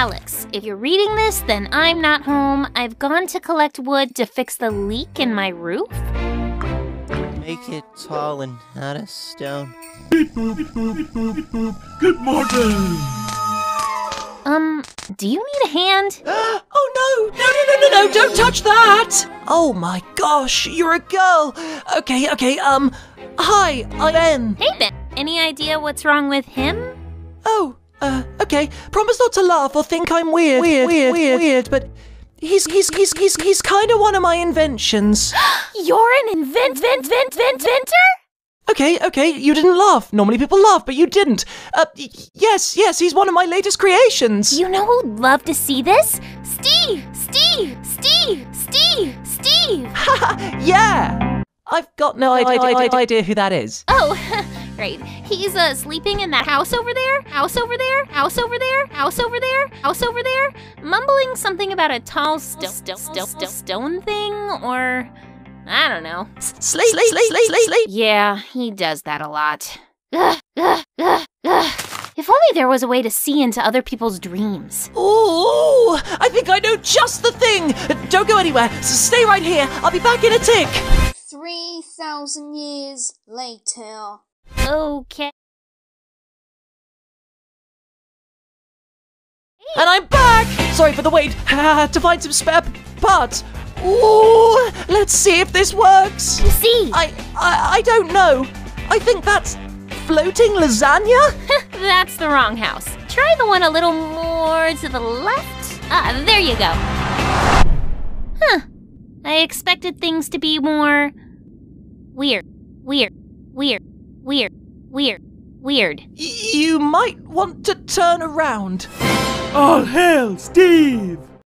Alex, if you're reading this, then I'm not home. I've gone to collect wood to fix the leak in my roof. Make it tall and not a stone. Beep boop, beep boop, beep boop, beep boop. Good morning. Um, do you need a hand? oh no! No, no, no, no, no! Don't touch that! Oh my gosh, you're a girl! Okay, okay, um, hi, I'm Ben. Hey, Ben. Any idea what's wrong with him? Oh, uh, okay. Promise not to laugh or think I'm weird. Weird, weird, weird, weird, but he's, he's, he's, he's, he's kind of one of my inventions. You're an invent, vent, vent, vent, inventor? Okay, okay, you didn't laugh. Normally people laugh, but you didn't. Uh, y- yes, yes, he's one of my latest creations. You know who'd love to see this? Steve! Steve! Steve! Steve! Steve! yeah! I've got no idea, idea, idea who that is. Oh, right. He's uh, sleeping in that house over there, house over there, house over there, house over there, house over there, mumbling something about a tall sto- sto- sto- sto- stone thing, or I don't know. Sleep, sleep, sleep, sleep, sleep. Yeah, he does that a lot. Ugh, ugh, ugh, ugh. If only there was a way to see into other people's dreams. Ooh, I think I know just the thing. Don't go anywhere. So stay right here. I'll be back in a tick. 3,000 years later. Okay. And I'm back. Sorry for the wait. To find some spare parts. Ooh, let's see if this works. You see, I, I, I don't know. I think that's floating lasagna. that's the wrong house. Try the one a little more to the left. Ah, there you go. Huh. I expected things to be more weird, weird, weird, weird, weird, weird. Y- you might want to turn around. All hail, Steve.